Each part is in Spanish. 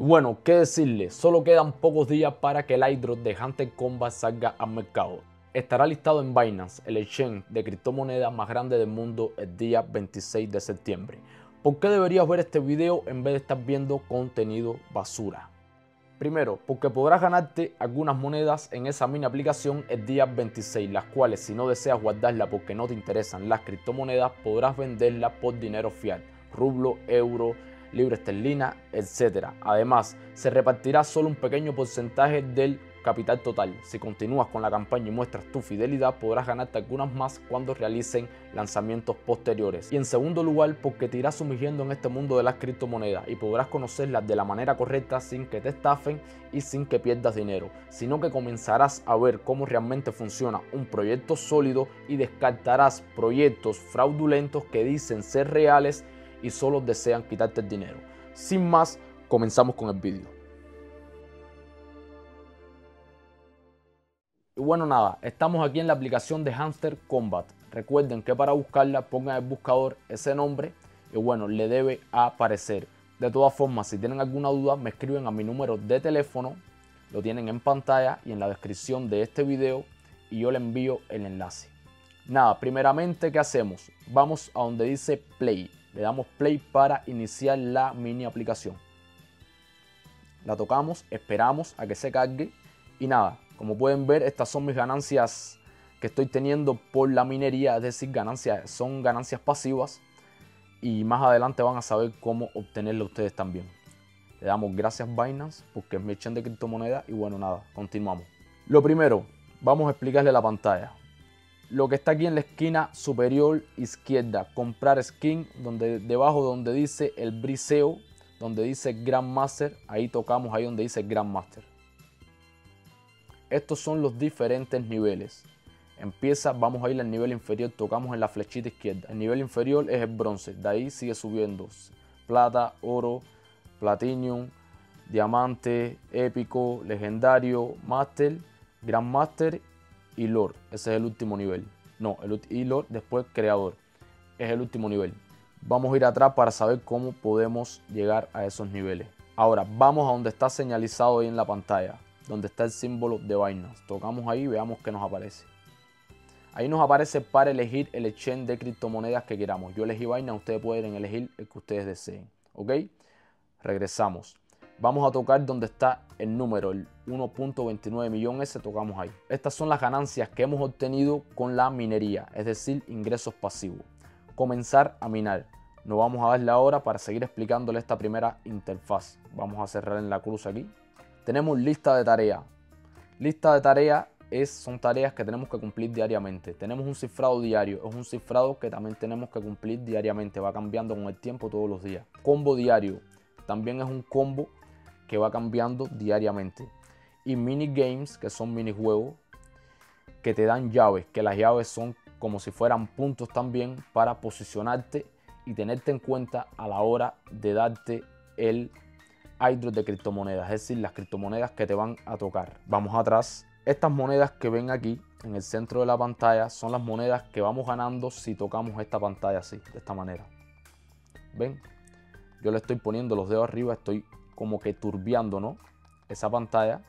Bueno, qué decirle, solo quedan pocos días para que el airdrop de Hunter Combat salga al mercado. Estará listado en Binance, el exchange de criptomonedas más grande del mundo, el día 26 de septiembre. ¿Por qué deberías ver este video en vez de estar viendo contenido basura? Primero, porque podrás ganarte algunas monedas en esa mini aplicación el día 26, las cuales si no deseas guardarla porque no te interesan las criptomonedas, podrás venderla por dinero fiat, rublo, euro, libre esterlina, etc. Además, se repartirá solo un pequeño porcentaje del capital total. Si continúas con la campaña y muestras tu fidelidad, podrás ganarte algunas más cuando realicen lanzamientos posteriores. Y en segundo lugar, porque te irás sumergiendo en este mundo de las criptomonedas y podrás conocerlas de la manera correcta sin que te estafen y sin que pierdas dinero, sino que comenzarás a ver cómo realmente funciona un proyecto sólido y descartarás proyectos fraudulentos que dicen ser reales y solo desean quitarte el dinero. Sin más, comenzamos con el vídeo. Y bueno, nada, estamos aquí en la aplicación de Hamster Combat. Recuerden que para buscarla pongan en el buscador ese nombre y bueno, le debe aparecer. De todas formas, si tienen alguna duda, me escriben a mi número de teléfono, lo tienen en pantalla y en la descripción de este video y yo le envío el enlace. Nada, primeramente, ¿qué hacemos? Vamos a donde dice Play. Le damos Play para iniciar la mini aplicación. La tocamos, esperamos a que se cargue y nada, como pueden ver, estas son mis ganancias que estoy teniendo por la minería, es decir, ganancias, son ganancias pasivas y más adelante van a saber cómo obtenerlo ustedes también. Le damos gracias Binance porque es mi exchange de criptomonedas y bueno, nada, continuamos. Lo primero, vamos a explicarle la pantalla. Lo que está aquí en la esquina superior izquierda, comprar skin, donde debajo donde dice el briseo, donde dice Grandmaster, ahí tocamos ahí donde dice Grandmaster. Estos son los diferentes niveles. Empieza, vamos a ir al nivel inferior, tocamos en la flechita izquierda. El nivel inferior es el bronce, de ahí sigue subiendo. Plata, oro, platinum, diamante, épico, legendario, master, gran master y lord. Ese es el último nivel. No, el y lord después creador. Es el último nivel. Vamos a ir atrás para saber cómo podemos llegar a esos niveles. Ahora, vamos a donde está señalizado ahí en la pantalla donde está el símbolo de Binance. Tocamos ahí y veamos qué nos aparece. Ahí nos aparece para elegir el exchange de criptomonedas que queramos. Yo elegí Binance, ustedes pueden elegir el que ustedes deseen. ¿Ok? Regresamos. Vamos a tocar donde está el número, el 1.29 millones, ese tocamos ahí. Estas son las ganancias que hemos obtenido con la minería, es decir, ingresos pasivos. Comenzar a minar. Nos vamos a darle ahora para seguir explicándole esta primera interfaz. Vamos a cerrar en la cruz aquí tenemos lista de tareas. Lista de tareas es, son tareas que tenemos que cumplir diariamente. Tenemos un cifrado diario, es un cifrado que también tenemos que cumplir diariamente, va cambiando con el tiempo todos los días. Combo diario, también es un combo que va cambiando diariamente. Y mini games, que son minijuegos, que te dan llaves, que las llaves son como si fueran puntos también para posicionarte y tenerte en cuenta a la hora de darte el airdrop de criptomonedas, es decir, las criptomonedas que te van a tocar. Vamos atrás. Estas monedas que ven aquí en el centro de la pantalla son las monedas que vamos ganando si tocamos esta pantalla así, de esta manera. ¿Ven? Yo le estoy poniendo los dedos arriba, estoy como que turbiando, ¿no? Esa pantalla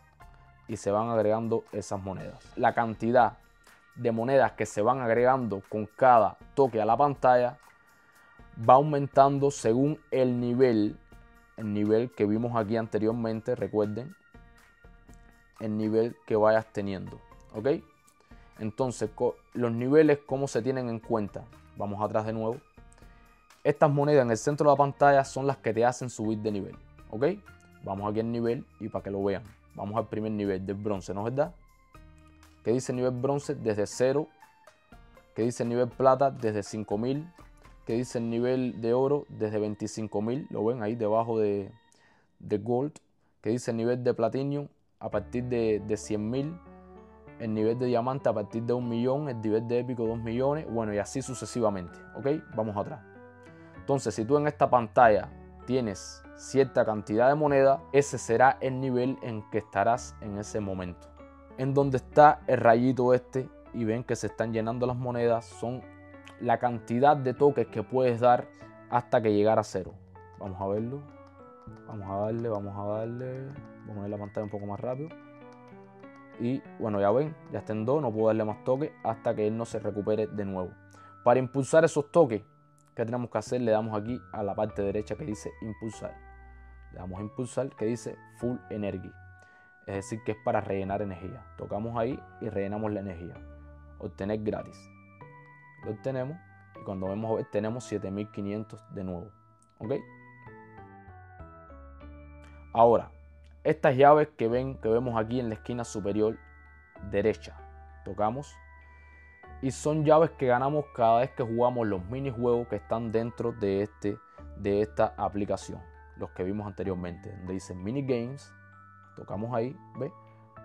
y se van agregando esas monedas. La cantidad de monedas que se van agregando con cada toque a la pantalla va aumentando según el nivel el nivel que vimos aquí anteriormente, recuerden, el nivel que vayas teniendo, ¿ok? Entonces, los niveles, ¿cómo se tienen en cuenta? Vamos atrás de nuevo. Estas monedas en el centro de la pantalla son las que te hacen subir de nivel, ¿ok? Vamos aquí al nivel y para que lo vean. Vamos al primer nivel del bronce, ¿no es verdad? ¿Qué dice el nivel bronce? Desde 0. ¿Qué dice el nivel plata? Desde 5000 que dice el nivel de oro desde 25.000, lo ven ahí debajo de, gold, que dice el nivel de platinum a partir de, de 100.000, el nivel de diamante a partir de un millón, el nivel de épico 2 millones, bueno y así sucesivamente, ¿ok? Vamos atrás. Entonces si tú en esta pantalla tienes cierta cantidad de moneda, ese será el nivel en que estarás en ese momento. En donde está el rayito este y ven que se están llenando las monedas, son la cantidad de toques que puedes dar hasta que llegar a cero. Vamos a verlo. Vamos a darle, vamos a darle. Vamos a poner la pantalla un poco más rápido. Y bueno, ya ven, ya está en 2, no puedo darle más toques hasta que él no se recupere de nuevo. Para impulsar esos toques, ¿qué tenemos que hacer? Le damos aquí a la parte derecha que dice impulsar. Le damos a impulsar que dice full energy. Es decir, que es para rellenar energía. Tocamos ahí y rellenamos la energía. Obtener gratis. Lo obtenemos y cuando vemos ver tenemos 7500 de nuevo. ¿Ok? Ahora, estas llaves que ven, que vemos aquí en la esquina superior derecha, tocamos y son llaves que ganamos cada vez que jugamos los minijuegos que están dentro de, este, de esta aplicación, los que vimos anteriormente, donde dice mini games, tocamos ahí, ¿ve?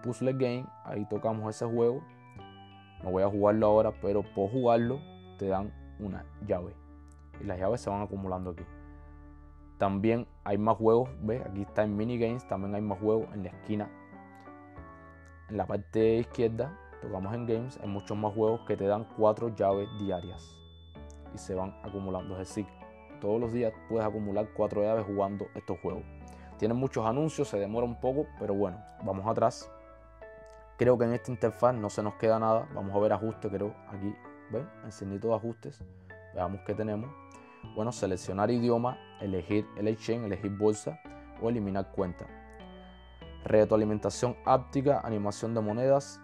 Puzzle game, ahí tocamos ese juego. No voy a jugarlo ahora, pero por jugarlo te dan una llave y las llaves se van acumulando aquí. También hay más juegos, ¿ves? Aquí está en minigames, también hay más juegos en la esquina. En la parte izquierda, tocamos en games, hay muchos más juegos que te dan cuatro llaves diarias y se van acumulando. Es decir, todos los días puedes acumular cuatro llaves jugando estos juegos. Tienen muchos anuncios, se demora un poco, pero bueno, vamos atrás. Creo que en esta interfaz no se nos queda nada. Vamos a ver ajustes, creo, aquí, ¿ven? El de ajustes. Veamos qué tenemos. Bueno, seleccionar idioma, elegir el exchange, elegir bolsa o eliminar cuenta. Retroalimentación áptica, animación de monedas.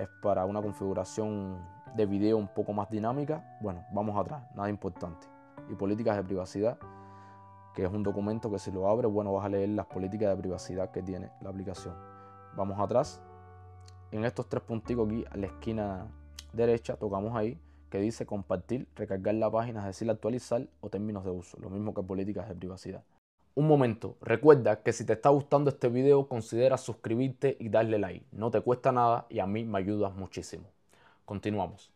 Es para una configuración de video un poco más dinámica. Bueno, vamos atrás, nada importante. Y políticas de privacidad, que es un documento que si lo abres, bueno, vas a leer las políticas de privacidad que tiene la aplicación. Vamos atrás. En estos tres punticos aquí a la esquina derecha, tocamos ahí que dice compartir, recargar la página, es decir, actualizar o términos de uso, lo mismo que políticas de privacidad. Un momento, recuerda que si te está gustando este video considera suscribirte y darle like, no te cuesta nada y a mí me ayudas muchísimo. Continuamos.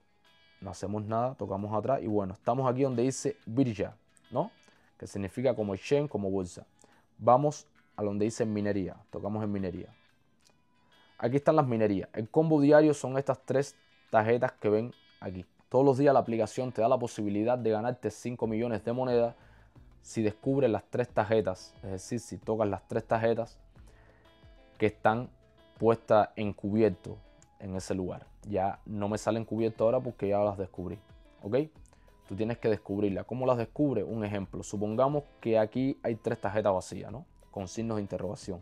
No hacemos nada, tocamos atrás y bueno, estamos aquí donde dice Birja, ¿no? Que significa como exchange, como bolsa. Vamos a donde dice minería, tocamos en minería. Aquí están las minerías. El combo diario son estas tres tarjetas que ven aquí. Todos los días la aplicación te da la posibilidad de ganarte 5 millones de monedas si descubres las tres tarjetas, es decir, si tocas las tres tarjetas que están puestas en cubierto en ese lugar. Ya no me salen cubierto ahora porque ya las descubrí. ¿Ok? Tú tienes que descubrirlas. ¿Cómo las descubres? Un ejemplo. Supongamos que aquí hay tres tarjetas vacías, ¿no? Con signos de interrogación.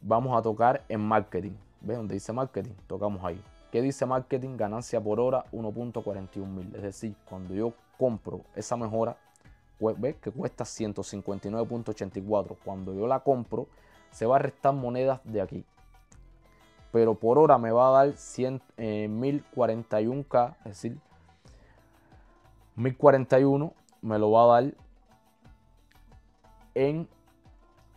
Vamos a tocar en marketing. ¿Ves donde dice marketing? Tocamos ahí. ¿Qué dice marketing? Ganancia por hora 1.41 mil. Es decir, cuando yo compro esa mejora, ¿ves? que cuesta 159.84. Cuando yo la compro, se va a restar monedas de aquí. Pero por hora me va a dar 100, 1041k, es decir, 1041 me lo va a dar en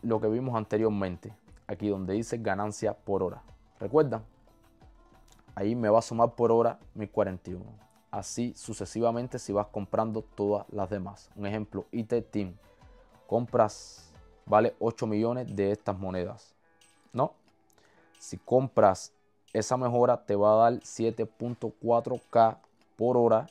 lo que vimos anteriormente. Aquí donde dice ganancia por hora. ¿Recuerdan? ahí me va a sumar por hora 1041. Así sucesivamente si vas comprando todas las demás. Un ejemplo, IT Team. Compras, vale 8 millones de estas monedas. ¿No? Si compras esa mejora te va a dar 7.4K por hora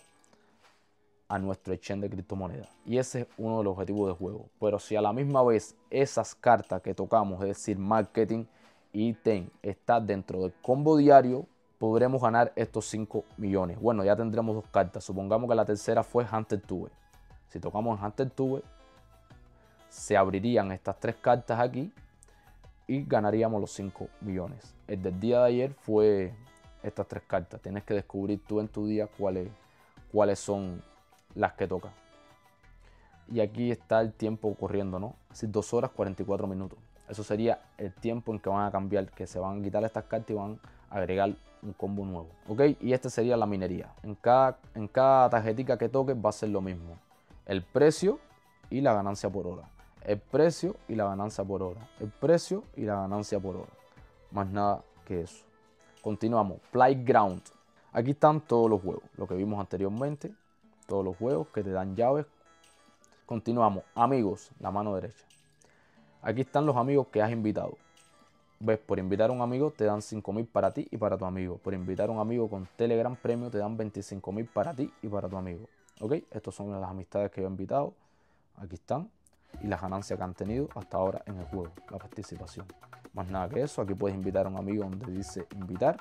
a nuestro exchange de criptomonedas. Y ese es uno de los objetivos del juego. Pero si a la misma vez esas cartas que tocamos, es decir, marketing y ten, está dentro del combo diario, podremos ganar estos 5 millones. Bueno, ya tendremos dos cartas. Supongamos que la tercera fue Hunter Tube. Si tocamos en Hunter Tube, se abrirían estas tres cartas aquí y ganaríamos los 5 millones. El del día de ayer fue estas tres cartas. Tienes que descubrir tú en tu día cuáles, cuáles son las que tocan. Y aquí está el tiempo corriendo, ¿no? Así 2 horas 44 minutos. Eso sería el tiempo en que van a cambiar, que se van a quitar estas cartas y van a agregar un combo nuevo. ¿Ok? Y esta sería la minería. En cada, en cada tarjetita que toques va a ser lo mismo. El precio y la ganancia por hora. El precio y la ganancia por hora. El precio y la ganancia por hora. Más nada que eso. Continuamos. Playground. Aquí están todos los juegos. Lo que vimos anteriormente. Todos los juegos que te dan llaves. Continuamos. Amigos. La mano derecha. Aquí están los amigos que has invitado. ¿Ves? Por invitar a un amigo te dan 5 mil para ti y para tu amigo. Por invitar a un amigo con Telegram Premio te dan 25 mil para ti y para tu amigo. ¿Ok? Estas son las amistades que yo he invitado. Aquí están. y las ganancias que han tenido hasta ahora en el juego, la participación. Más nada que eso, aquí puedes invitar a un amigo donde dice invitar.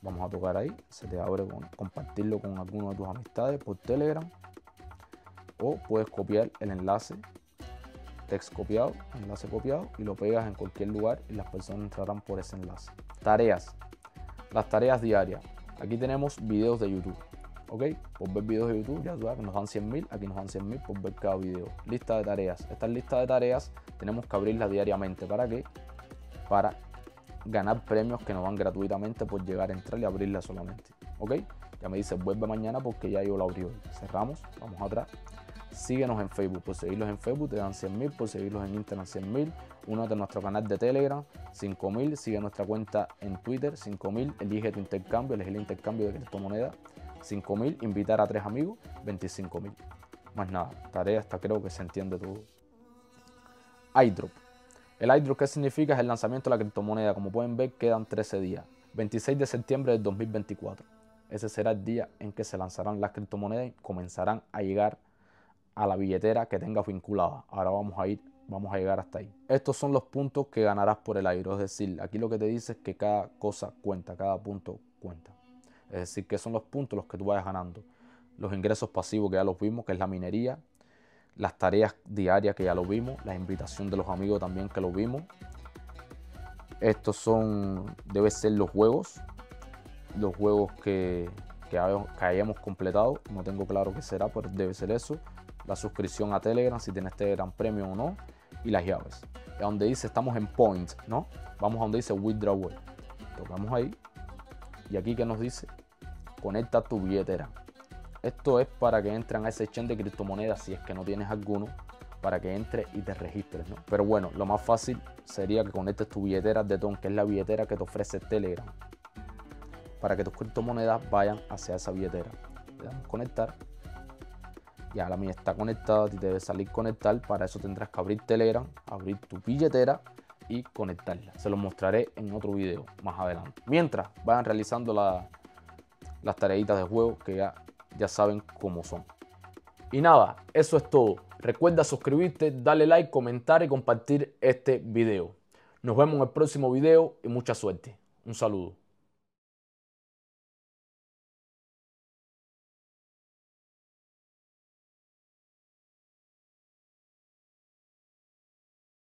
Vamos a tocar ahí, se te abre con compartirlo con alguno de tus amistades por Telegram. O puedes copiar el enlace, text copiado, enlace copiado y lo pegas en cualquier lugar y las personas entrarán por ese enlace. Tareas. Las tareas diarias. Aquí tenemos videos de YouTube. ¿ok? Por ver videos de YouTube, ya sabes que nos dan 100.000, aquí nos dan 100.000 por ver cada video. Lista de tareas. Esta lista de tareas tenemos que abrirla diariamente. ¿Para qué? Para ganar premios que nos dan gratuitamente por llegar a entrar y abrirla solamente, ¿ok? Ya me dice vuelve mañana porque ya yo la abrí hoy. Cerramos, vamos atrás. Síguenos en Facebook, por seguirlos en Facebook te dan 100.000, por seguirlos en Instagram 100.000, uno de nuestro canal de Telegram 5.000, sigue nuestra cuenta en Twitter 5.000, elige tu intercambio, elige el intercambio de criptomonedas 5.000, invitar a tres amigos, 25.000. Más nada, tarea hasta creo que se entiende todo. iDrop. El iDrop, ¿qué significa? Es el lanzamiento de la criptomoneda. Como pueden ver, quedan 13 días. 26 de septiembre del 2024. Ese será el día en que se lanzarán las criptomonedas y comenzarán a llegar a la billetera que tengas vinculada. Ahora vamos a ir, vamos a llegar hasta ahí. Estos son los puntos que ganarás por el iDrop. Es decir, aquí lo que te dice es que cada cosa cuenta, cada punto cuenta. Es decir, que son los puntos los que tú vayas ganando. Los ingresos pasivos que ya los vimos, que es la minería. Las tareas diarias que ya lo vimos. La invitación de los amigos también que lo vimos. Estos son, debe ser los juegos. Los juegos que, que, hayamos completado. No tengo claro qué será, pero debe ser eso. La suscripción a Telegram, si tienes Telegram Premium o no. Y las llaves. Es donde dice estamos en Point, ¿no? Vamos a donde dice Withdrawal. Tocamos ahí. Y aquí que nos dice conecta tu billetera. Esto es para que entren a ese exchange de criptomonedas si es que no tienes alguno, para que entres y te registres. ¿no? Pero bueno, lo más fácil sería que conectes tu billetera de TON, que es la billetera que te ofrece Telegram, para que tus criptomonedas vayan hacia esa billetera. Le damos conectar. Ya la mía está conectada, y debe salir conectar. Para eso tendrás que abrir Telegram, abrir tu billetera y conectarla. Se lo mostraré en otro video más adelante. Mientras vayan realizando la, las tareitas de juego que ya, ya saben cómo son. Y nada, eso es todo. Recuerda suscribirte, darle like, comentar y compartir este video. Nos vemos en el próximo video y mucha suerte. Un saludo.